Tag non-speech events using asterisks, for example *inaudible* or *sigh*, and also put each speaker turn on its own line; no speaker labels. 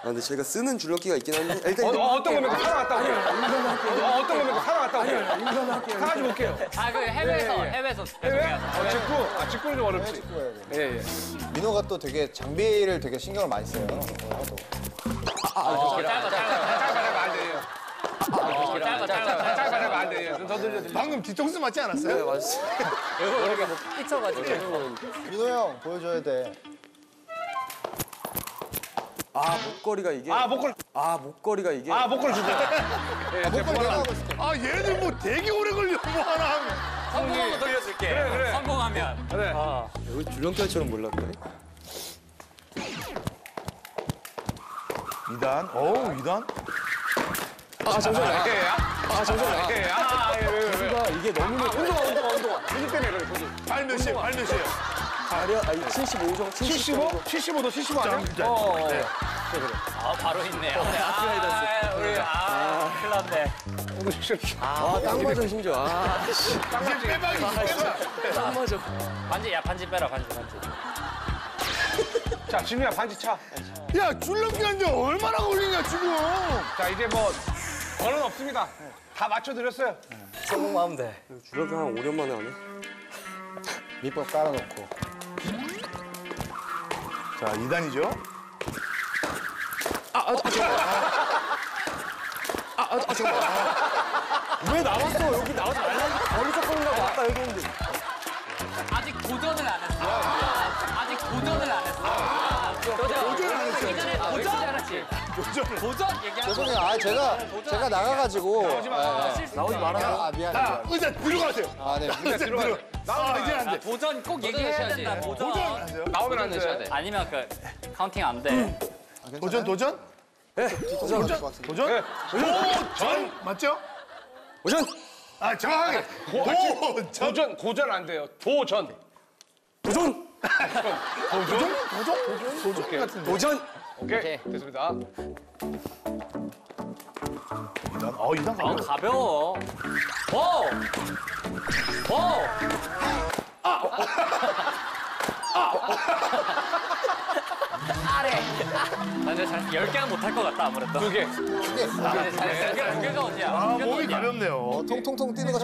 아, 근데 제가 쓰는 줄넘기가 있긴 한데 일단
어, 어, 어떤 겁니까? 사러 갔다 올게요. 어, 어떤 겁니까? 사러 갔다 올게요. 사가지고 올게요.
아, 그 해외에서, 해외에서.
해외? 어, 직구. 아, 직구는 좀 어렵지. 예, 예.
민호가 또 되게 장비를 되게 신경을 많이 써요.
어, 짧아, 짧아, 짧아.
짧아지면 안 돼요.
어, 짧아, 짧아.
짧아지면 안 돼요. 좀더 늘려.
방금 뒤통수 맞지 않았어요?
네, 맞았어요. *laughs*
이렇게 뭐 삐쳐가지고.
민호 형 보여줘야 돼.
아 목걸이가 이게
아, 목걸.
아 목걸이가 이게
아, 목걸 주세요. 예,
목걸이
제가
내가 하고 있을게.
아 얘네들 뭐 되게 오래 걸려 뭐 하나 하면.
성공하면 돌려줄게.
그래, 그래.
성공하면.
그래.
여기 줄넘기처럼 몰랐네.
2단. 어우 2단.
아 잠시만요.
예, 아,
아 잠시만요.
예, 아, 예, 왜, 왜, 왜.
아, 이게 너무
운동화, 운동화, 운동화. 무슨 때문에 그래, 무슨.
발 몇이에요? 발 몇이에요?
가려 아 75정
75? 75도 75 아니야?
짱, 짱.
어, 어.
네.
아, 바로 있네. 아, 우리, 아, 큰일 났네.
진짜
아딱 맞아 심지어 아
이제 빼박이지 빼박.
딱 맞아.
반지, 야, 반지 빼라, 반지, 반지.
자, 진우야, 반지 차.
야 줄넘기 한지 얼마나 걸리냐 지금.
자, 이제 뭐, 번은 없습니다. 다 맞춰드렸어요.
성공하면 돼.
줄넘기 한 5년 만에 하네.
밑밥 깔아놓고.
자 2단이죠.
왜 나왔어? 여기 나오지 말라니까 머리 섞는다고 아까 얘기했는데.
아직 도전을 안 했어. 도전. 도전 얘기하고.
죄송해요. 아 제가 제가 나가가지고.
나오지 마라.
아 미안해.
자 의자 들어가세요.
아 네.
의자 들어가. 아 이제 안 돼.
도전 꼭 얘기해야 된다. 도전.
도전.
나오면 안 돼.
아니면 그 counting 안 돼.
도전 도전.
도전.
도전.
네.
도전 맞죠?
도전
아 정확하게.
도전. 도전 안 돼요. 도전.
도전
도전? 도전? 도전 같은데.
도전.
오케이. 됐습니다.
2단. 어 2단
어,
가벼워.
가벼워. 오! 오! 아래. 아, 근데 잘 10개는 못할 것 같다, 아무래도.
두 개.
아, 잘했어. 두 개가 어디야?
아 몸이 가볍네요.
통통통 뛰는 거